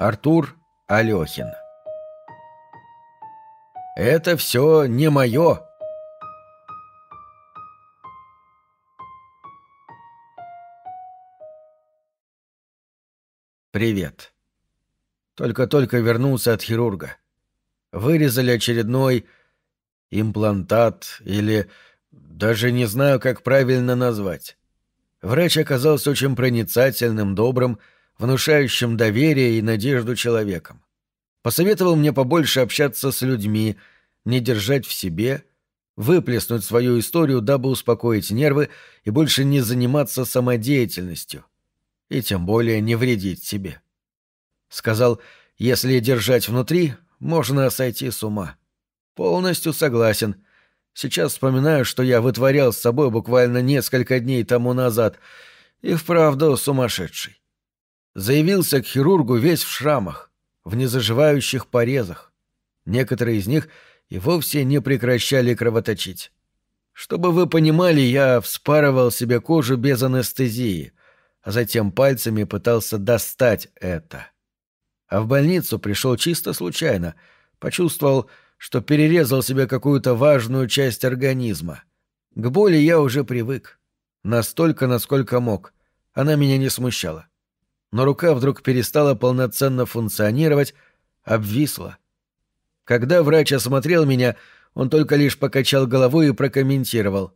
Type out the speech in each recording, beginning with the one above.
Артур Алехин Это все не мое. Привет. Только-только вернулся от хирурга. Вырезали очередной имплантат или даже не знаю, как правильно назвать. Врач оказался очень проницательным, добрым, внушающим доверие и надежду человеком. Посоветовал мне побольше общаться с людьми, не держать в себе, выплеснуть свою историю, дабы успокоить нервы и больше не заниматься самодеятельностью, и тем более не вредить себе. Сказал, если держать внутри, можно сойти с ума. Полностью согласен — Сейчас вспоминаю, что я вытворял с собой буквально несколько дней тому назад, и вправду сумасшедший. Заявился к хирургу весь в шрамах, в незаживающих порезах. Некоторые из них и вовсе не прекращали кровоточить. Чтобы вы понимали, я вспарывал себе кожу без анестезии, а затем пальцами пытался достать это. А в больницу пришел чисто случайно, почувствовал, что перерезал себе какую-то важную часть организма. К боли я уже привык. Настолько, насколько мог. Она меня не смущала. Но рука вдруг перестала полноценно функционировать, обвисла. Когда врач осмотрел меня, он только лишь покачал головой и прокомментировал.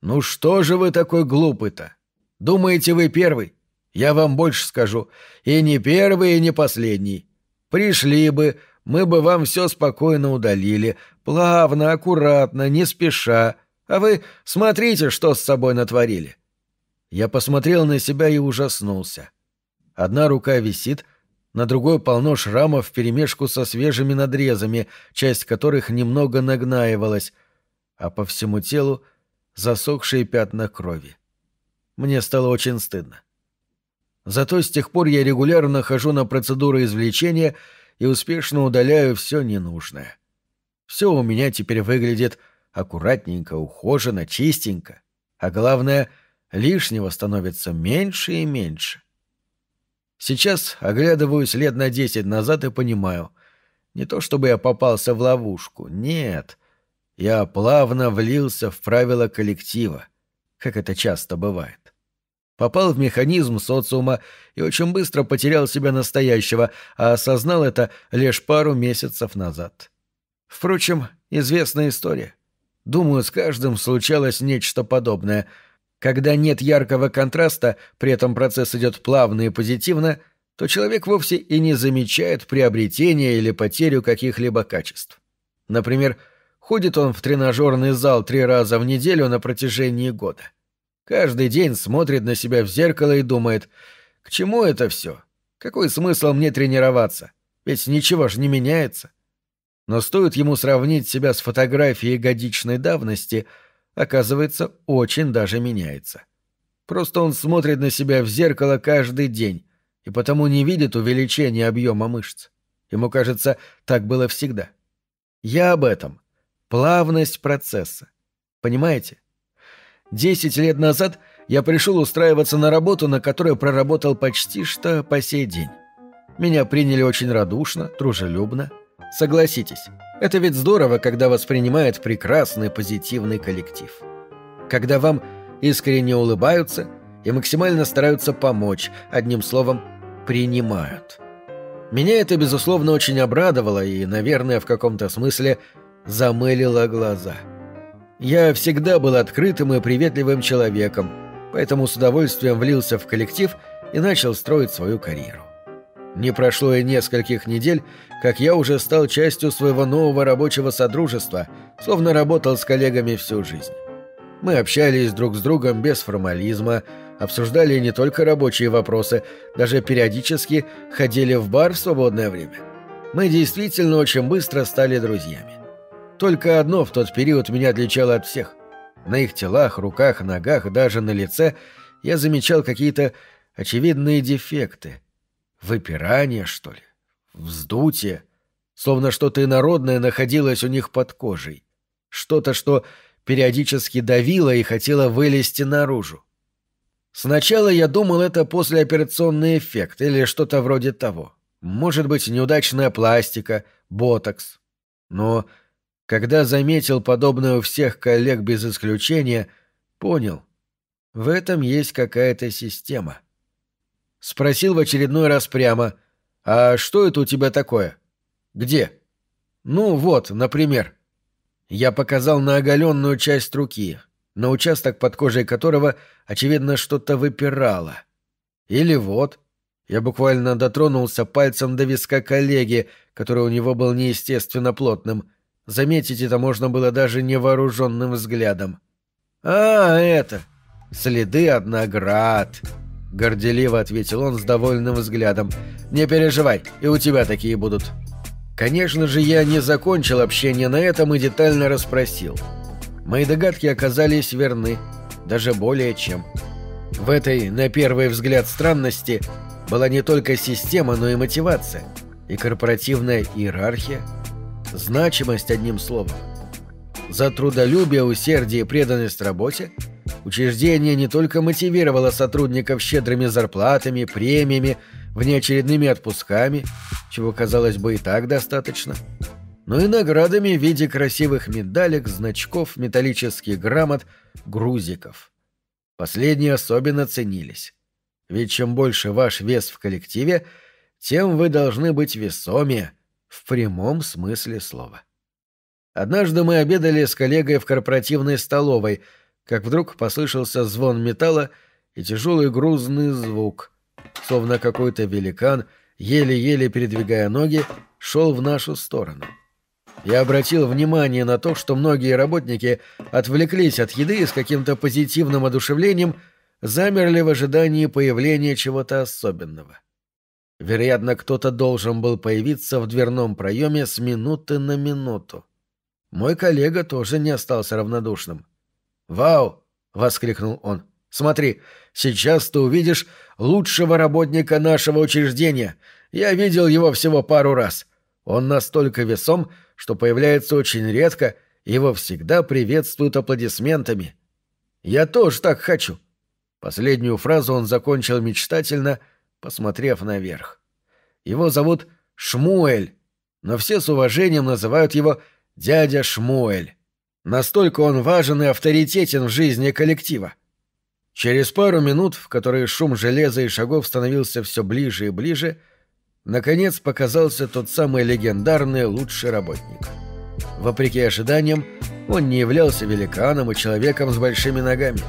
«Ну что же вы такой глупый-то? Думаете, вы первый? Я вам больше скажу. И не первый, и не последний. Пришли бы, мы бы вам все спокойно удалили, плавно, аккуратно, не спеша, а вы смотрите, что с собой натворили». Я посмотрел на себя и ужаснулся. Одна рука висит, на другой полно шрамов вперемешку со свежими надрезами, часть которых немного нагнаивалась, а по всему телу засохшие пятна крови. Мне стало очень стыдно. Зато с тех пор я регулярно хожу на процедуры извлечения — и успешно удаляю все ненужное. Все у меня теперь выглядит аккуратненько, ухоженно, чистенько, а главное, лишнего становится меньше и меньше. Сейчас оглядываюсь лет на десять назад и понимаю, не то чтобы я попался в ловушку, нет, я плавно влился в правила коллектива, как это часто бывает попал в механизм социума и очень быстро потерял себя настоящего, а осознал это лишь пару месяцев назад. Впрочем, известная история. Думаю, с каждым случалось нечто подобное. Когда нет яркого контраста, при этом процесс идет плавно и позитивно, то человек вовсе и не замечает приобретения или потерю каких-либо качеств. Например, ходит он в тренажерный зал три раза в неделю на протяжении года — Каждый день смотрит на себя в зеркало и думает, к чему это все? Какой смысл мне тренироваться? Ведь ничего же не меняется. Но стоит ему сравнить себя с фотографией годичной давности, оказывается, очень даже меняется. Просто он смотрит на себя в зеркало каждый день и потому не видит увеличения объема мышц. Ему кажется, так было всегда. Я об этом. Плавность процесса. Понимаете? Десять лет назад я пришел устраиваться на работу, на которой проработал почти что по сей день. Меня приняли очень радушно, дружелюбно. Согласитесь, это ведь здорово, когда воспринимает прекрасный позитивный коллектив. Когда вам искренне улыбаются и максимально стараются помочь, одним словом, принимают. Меня это, безусловно, очень обрадовало и, наверное, в каком-то смысле замылило глаза. — я всегда был открытым и приветливым человеком, поэтому с удовольствием влился в коллектив и начал строить свою карьеру. Не прошло и нескольких недель, как я уже стал частью своего нового рабочего содружества, словно работал с коллегами всю жизнь. Мы общались друг с другом без формализма, обсуждали не только рабочие вопросы, даже периодически ходили в бар в свободное время. Мы действительно очень быстро стали друзьями. Только одно в тот период меня отличало от всех. На их телах, руках, ногах, даже на лице я замечал какие-то очевидные дефекты. Выпирание, что ли? Вздутие. Словно что-то инородное находилось у них под кожей. Что-то, что периодически давило и хотело вылезти наружу. Сначала я думал, это послеоперационный эффект или что-то вроде того. может быть, неудачная пластика, ботокс. Но когда заметил подобное у всех коллег без исключения, понял, в этом есть какая-то система. Спросил в очередной раз прямо, «А что это у тебя такое?» «Где?» «Ну вот, например». Я показал на оголенную часть руки, на участок под кожей которого, очевидно, что-то выпирало. Или вот. Я буквально дотронулся пальцем до виска коллеги, который у него был неестественно плотным. Заметить это можно было даже невооруженным взглядом. «А, это! Следы от наград!» — горделиво ответил он с довольным взглядом. «Не переживай, и у тебя такие будут». Конечно же, я не закончил общение на этом и детально расспросил. Мои догадки оказались верны, даже более чем. В этой, на первый взгляд, странности была не только система, но и мотивация, и корпоративная иерархия, значимость одним словом. За трудолюбие, усердие и преданность работе учреждение не только мотивировало сотрудников щедрыми зарплатами, премиями, внеочередными отпусками, чего, казалось бы, и так достаточно, но и наградами в виде красивых медалек, значков, металлических грамот, грузиков. Последние особенно ценились. Ведь чем больше ваш вес в коллективе, тем вы должны быть весомее, в прямом смысле слова. Однажды мы обедали с коллегой в корпоративной столовой, как вдруг послышался звон металла и тяжелый грузный звук, словно какой-то великан, еле-еле передвигая ноги, шел в нашу сторону. Я обратил внимание на то, что многие работники отвлеклись от еды и с каким-то позитивным одушевлением замерли в ожидании появления чего-то особенного. Вероятно, кто-то должен был появиться в дверном проеме с минуты на минуту. Мой коллега тоже не остался равнодушным. «Вау!» — воскликнул он. «Смотри, сейчас ты увидишь лучшего работника нашего учреждения. Я видел его всего пару раз. Он настолько весом, что появляется очень редко, и его всегда приветствуют аплодисментами. Я тоже так хочу. Последнюю фразу он закончил мечтательно, посмотрев наверх. Его зовут Шмуэль, но все с уважением называют его дядя Шмуэль. Настолько он важен и авторитетен в жизни коллектива. Через пару минут, в которые шум железа и шагов становился все ближе и ближе, — наконец показался тот самый легендарный лучший работник. Вопреки ожиданиям, он не являлся великаном и человеком с большими ногами.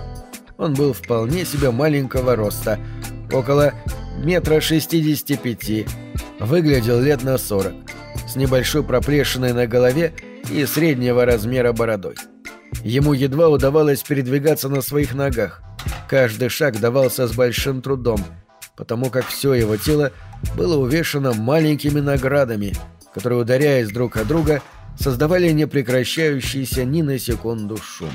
Он был вполне себе маленького роста, около метра шестидесяти пяти, выглядел лет на сорок, с небольшой проплешиной на голове и среднего размера бородой. Ему едва удавалось передвигаться на своих ногах. Каждый шаг давался с большим трудом, потому как все его тело было увешано маленькими наградами, которые, ударяясь друг от друга, создавали непрекращающийся ни на секунду шум.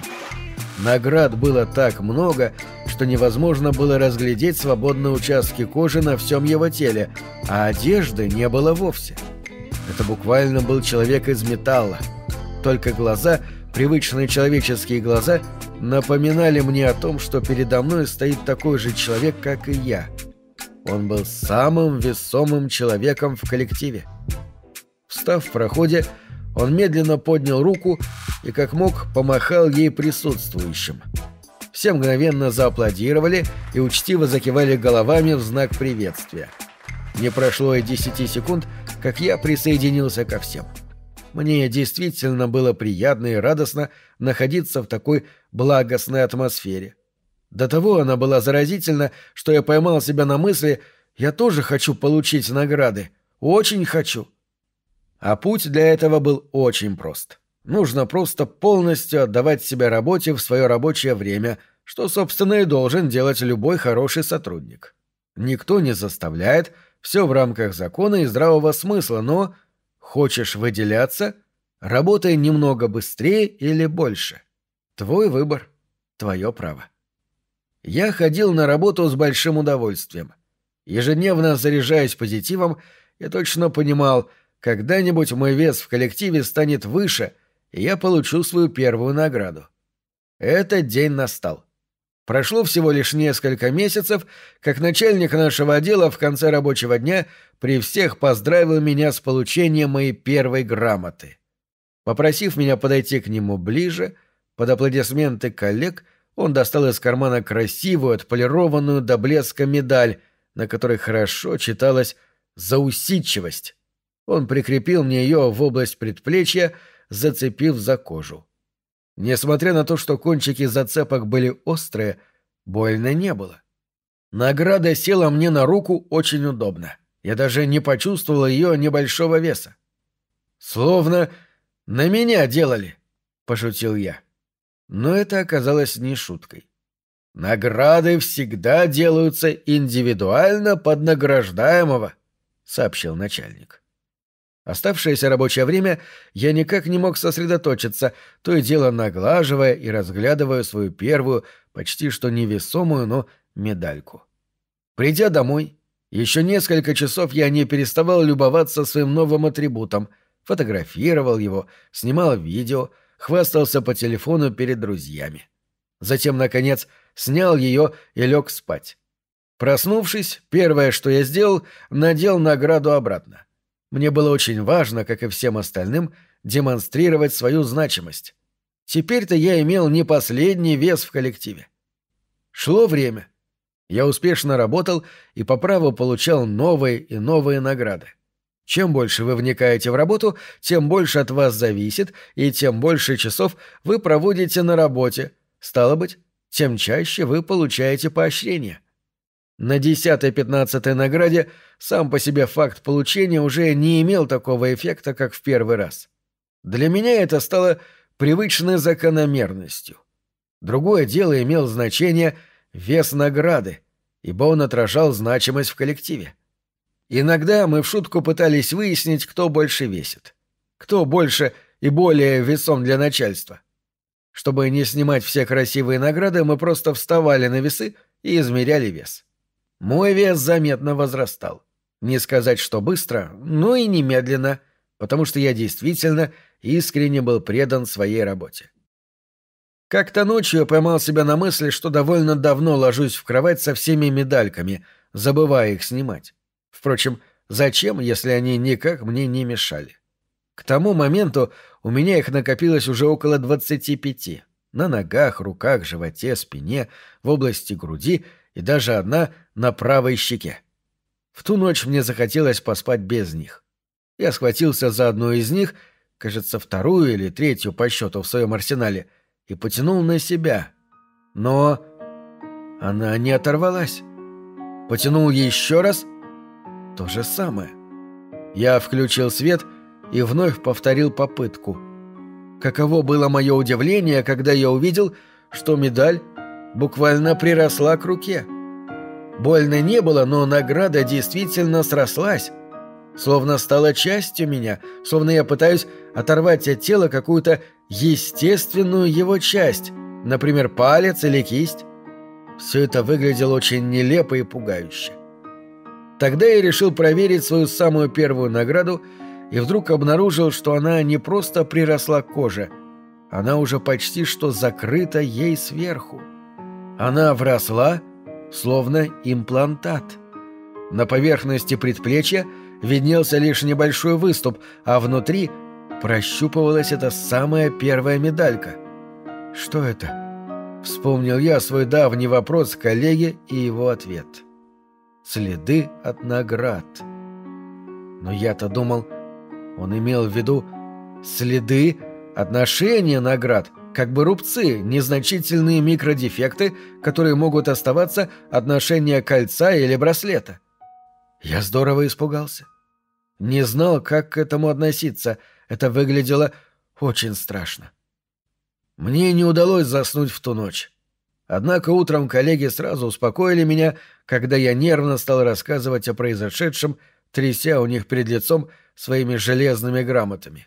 Наград было так много, что невозможно было разглядеть свободные участки кожи на всем его теле, а одежды не было вовсе. Это буквально был человек из металла. Только глаза, привычные человеческие глаза, напоминали мне о том, что передо мной стоит такой же человек, как и я — он был самым весомым человеком в коллективе. Встав в проходе, он медленно поднял руку и, как мог, помахал ей присутствующим. Все мгновенно зааплодировали и учтиво закивали головами в знак приветствия. Не прошло и десяти секунд, как я присоединился ко всем. Мне действительно было приятно и радостно находиться в такой благостной атмосфере. До того она была заразительна, что я поймал себя на мысли «я тоже хочу получить награды. Очень хочу». А путь для этого был очень прост. Нужно просто полностью отдавать себя работе в свое рабочее время, что, собственно, и должен делать любой хороший сотрудник. Никто не заставляет, все в рамках закона и здравого смысла, но хочешь выделяться — работай немного быстрее или больше. Твой выбор, твое право. Я ходил на работу с большим удовольствием. Ежедневно заряжаясь позитивом, я точно понимал, когда-нибудь мой вес в коллективе станет выше, и я получу свою первую награду. Этот день настал. Прошло всего лишь несколько месяцев, как начальник нашего отдела в конце рабочего дня при всех поздравил меня с получением моей первой грамоты. Попросив меня подойти к нему ближе, под аплодисменты коллег, он достал из кармана красивую, отполированную до блеска медаль, на которой хорошо читалось «За усидчивость». Он прикрепил мне ее в область предплечья, зацепив за кожу. Несмотря на то, что кончики зацепок были острые, больно не было. Награда села мне на руку очень удобно. Я даже не почувствовал ее небольшого веса. «Словно на меня делали», — пошутил я. Но это оказалось не шуткой. «Награды всегда делаются индивидуально под награждаемого», — сообщил начальник. Оставшееся рабочее время я никак не мог сосредоточиться, то и дело наглаживая и разглядывая свою первую, почти что невесомую, но медальку. Придя домой, еще несколько часов я не переставал любоваться своим новым атрибутом, фотографировал его, снимал видео, хвастался по телефону перед друзьями. Затем, наконец, снял ее и лег спать. Проснувшись, первое, что я сделал, надел награду обратно. Мне было очень важно, как и всем остальным, демонстрировать свою значимость. Теперь-то я имел не последний вес в коллективе. Шло время. Я успешно работал и по праву получал новые и новые награды. Чем больше вы вникаете в работу, тем больше от вас зависит, и тем больше часов вы проводите на работе. Стало быть, тем чаще вы получаете поощрение. На десятой-пятнадцатой награде сам по себе факт получения уже не имел такого эффекта, как в первый раз. Для меня это стало привычной закономерностью. Другое дело имел значение вес награды, ибо он отражал значимость в коллективе. Иногда мы в шутку пытались выяснить, кто больше весит. Кто больше и более весом для начальства. Чтобы не снимать все красивые награды, мы просто вставали на весы и измеряли вес. Мой вес заметно возрастал. Не сказать, что быстро, но и немедленно, потому что я действительно искренне был предан своей работе. Как-то ночью поймал себя на мысли, что довольно давно ложусь в кровать со всеми медальками, забывая их снимать. Впрочем, зачем, если они никак мне не мешали? К тому моменту у меня их накопилось уже около двадцати пяти. На ногах, руках, животе, спине, в области груди и даже одна на правой щеке. В ту ночь мне захотелось поспать без них. Я схватился за одну из них, кажется, вторую или третью по счету в своем арсенале, и потянул на себя. Но она не оторвалась. Потянул еще раз — то же самое. Я включил свет и вновь повторил попытку. Каково было мое удивление, когда я увидел, что медаль буквально приросла к руке. Больно не было, но награда действительно срослась. Словно стала частью меня, словно я пытаюсь оторвать от тела какую-то естественную его часть, например, палец или кисть. Все это выглядело очень нелепо и пугающе. Тогда я решил проверить свою самую первую награду и вдруг обнаружил, что она не просто приросла к коже, она уже почти что закрыта ей сверху. Она вросла, словно имплантат. На поверхности предплечья виднелся лишь небольшой выступ, а внутри прощупывалась эта самая первая медалька. «Что это?» Вспомнил я свой давний вопрос коллеге и его ответ. «Следы от наград». Но я-то думал, он имел в виду следы отношения наград, как бы рубцы, незначительные микродефекты, которые могут оставаться от ношения кольца или браслета. Я здорово испугался. Не знал, как к этому относиться. Это выглядело очень страшно. Мне не удалось заснуть в ту ночь. Однако утром коллеги сразу успокоили меня, когда я нервно стал рассказывать о произошедшем, тряся у них перед лицом своими железными грамотами.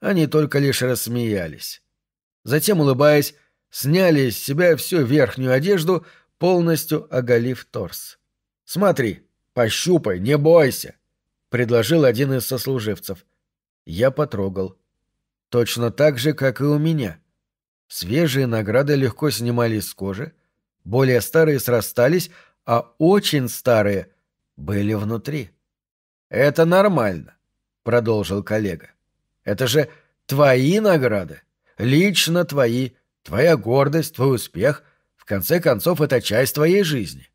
Они только лишь рассмеялись. Затем, улыбаясь, сняли с себя всю верхнюю одежду, полностью оголив торс. «Смотри, пощупай, не бойся», — предложил один из сослуживцев. Я потрогал. Точно так же, как и у меня. Свежие награды легко снимались с кожи, более старые срастались, а очень старые были внутри. «Это нормально», — продолжил коллега. «Это же твои награды, лично твои, твоя гордость, твой успех. В конце концов, это часть твоей жизни.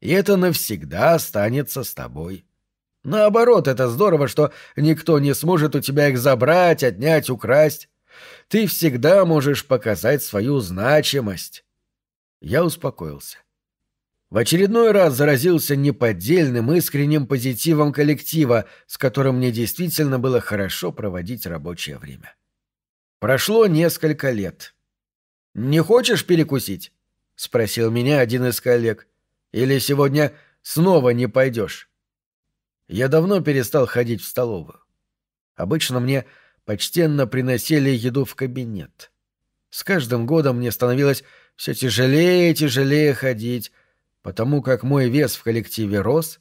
И это навсегда останется с тобой». Наоборот, это здорово, что никто не сможет у тебя их забрать, отнять, украсть. Ты всегда можешь показать свою значимость. Я успокоился. В очередной раз заразился неподдельным искренним позитивом коллектива, с которым мне действительно было хорошо проводить рабочее время. Прошло несколько лет. «Не хочешь перекусить?» — спросил меня один из коллег. «Или сегодня снова не пойдешь?» Я давно перестал ходить в столовую. Обычно мне почтенно приносили еду в кабинет. С каждым годом мне становилось все тяжелее и тяжелее ходить, потому как мой вес в коллективе рос,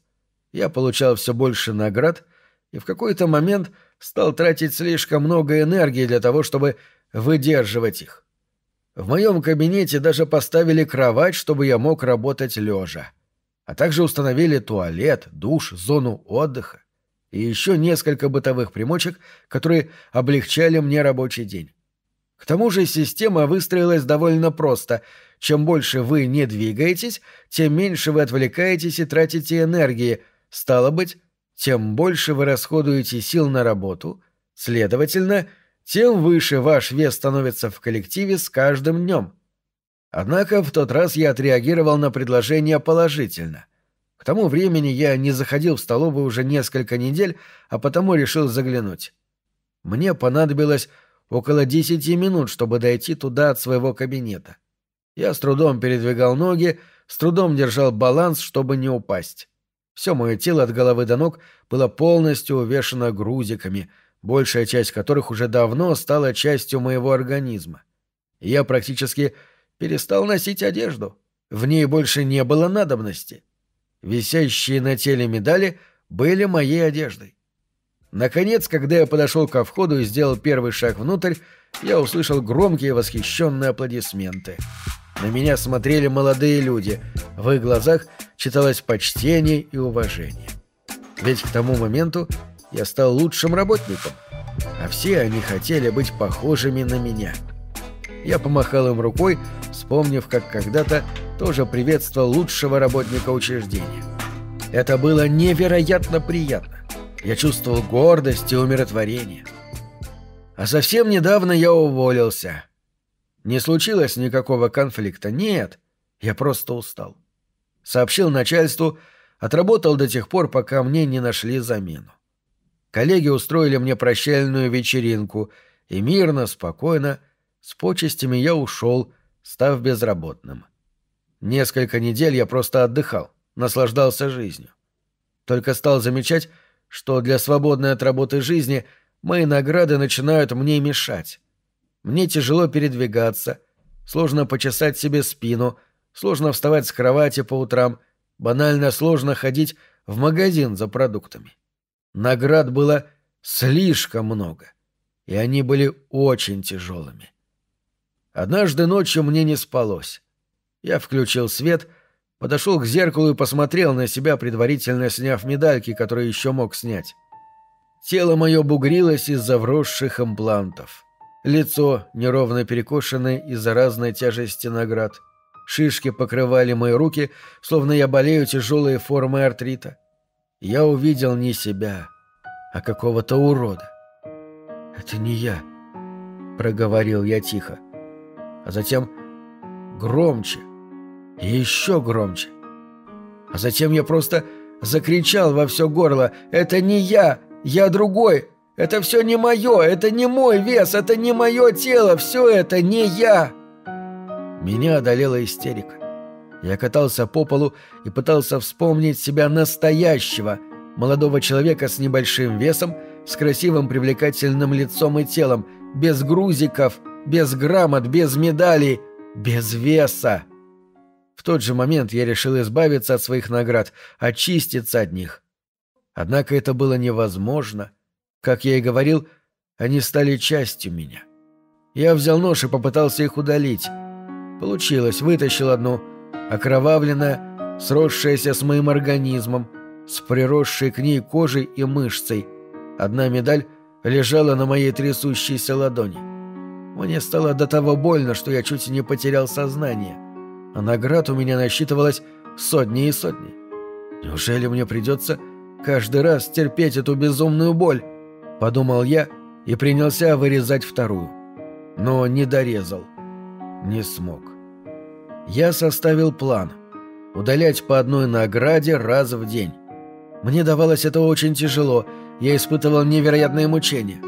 я получал все больше наград и в какой-то момент стал тратить слишком много энергии для того, чтобы выдерживать их. В моем кабинете даже поставили кровать, чтобы я мог работать лежа а также установили туалет, душ, зону отдыха и еще несколько бытовых примочек, которые облегчали мне рабочий день. К тому же система выстроилась довольно просто. Чем больше вы не двигаетесь, тем меньше вы отвлекаетесь и тратите энергии. Стало быть, тем больше вы расходуете сил на работу. Следовательно, тем выше ваш вес становится в коллективе с каждым днем. Однако в тот раз я отреагировал на предложение положительно. К тому времени я не заходил в столовую уже несколько недель, а потому решил заглянуть. Мне понадобилось около десяти минут, чтобы дойти туда от своего кабинета. Я с трудом передвигал ноги, с трудом держал баланс, чтобы не упасть. Все мое тело от головы до ног было полностью увешано грузиками, большая часть которых уже давно стала частью моего организма. Я практически перестал носить одежду. В ней больше не было надобности. Висящие на теле медали были моей одеждой. Наконец, когда я подошел ко входу и сделал первый шаг внутрь, я услышал громкие восхищенные аплодисменты. На меня смотрели молодые люди, в их глазах читалось почтение и уважение. Ведь к тому моменту я стал лучшим работником, а все они хотели быть похожими на меня. Я помахал им рукой, вспомнив, как когда-то тоже приветствовал лучшего работника учреждения. Это было невероятно приятно. Я чувствовал гордость и умиротворение. А совсем недавно я уволился. Не случилось никакого конфликта, нет, я просто устал. Сообщил начальству, отработал до тех пор, пока мне не нашли замену. Коллеги устроили мне прощальную вечеринку, и мирно, спокойно, с почестями я ушел, став безработным. Несколько недель я просто отдыхал, наслаждался жизнью. Только стал замечать, что для свободной от работы жизни мои награды начинают мне мешать. Мне тяжело передвигаться, сложно почесать себе спину, сложно вставать с кровати по утрам, банально сложно ходить в магазин за продуктами. Наград было слишком много, и они были очень тяжелыми. Однажды ночью мне не спалось. Я включил свет, подошел к зеркалу и посмотрел на себя, предварительно сняв медальки, которые еще мог снять. Тело мое бугрилось из-за вросших имплантов. Лицо неровно перекошенное из-за разной тяжести наград. Шишки покрывали мои руки, словно я болею тяжелой формой артрита. Я увидел не себя, а какого-то урода. «Это не я», — проговорил я тихо. А затем громче, и еще громче. А затем я просто закричал во все горло «Это не я! Я другой! Это все не мое! Это не мой вес! Это не мое тело! Все это не я!» Меня одолела истерика. Я катался по полу и пытался вспомнить себя настоящего, молодого человека с небольшим весом, с красивым привлекательным лицом и телом, без грузиков, без грамот, без медалей, без веса. В тот же момент я решил избавиться от своих наград, очиститься от них. Однако это было невозможно. Как я и говорил, они стали частью меня. Я взял нож и попытался их удалить. Получилось, вытащил одну, окровавленная, сросшаяся с моим организмом, с приросшей к ней кожей и мышцей. Одна медаль лежала на моей трясущейся ладони. Мне стало до того больно, что я чуть не потерял сознание. А наград у меня насчитывалось сотни и сотни. Неужели мне придется каждый раз терпеть эту безумную боль? Подумал я и принялся вырезать вторую. Но не дорезал. Не смог. Я составил план. Удалять по одной награде раз в день. Мне давалось это очень тяжело, я испытывал невероятные мучения.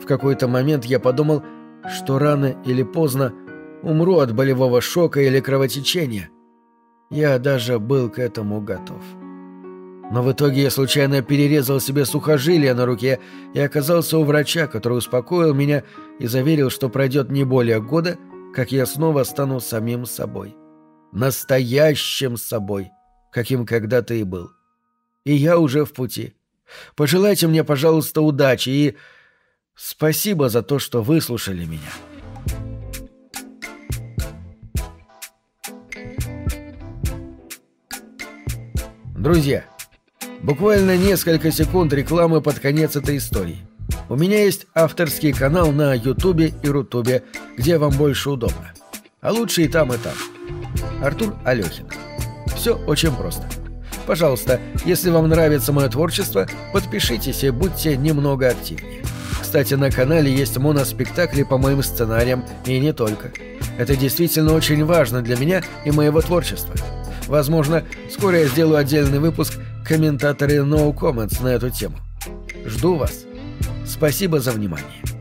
В какой-то момент я подумал, что рано или поздно умру от болевого шока или кровотечения. Я даже был к этому готов. Но в итоге я случайно перерезал себе сухожилие на руке и оказался у врача, который успокоил меня и заверил, что пройдет не более года, как я снова стану самим собой. Настоящим собой, каким когда-то и был. И я уже в пути. Пожелайте мне, пожалуйста, удачи и спасибо за то, что выслушали меня. Друзья, Буквально несколько секунд рекламы под конец этой истории. У меня есть авторский канал на Ютубе и Рутубе, где вам больше удобно. А лучше и там, и там. Артур Алехин. Все очень просто. Пожалуйста, если вам нравится мое творчество, подпишитесь и будьте немного активнее. Кстати, на канале есть моноспектакли по моим сценариям, и не только. Это действительно очень важно для меня и моего творчества. Возможно, скоро я сделаю отдельный выпуск комментаторы No Comments на эту тему. Жду вас. Спасибо за внимание.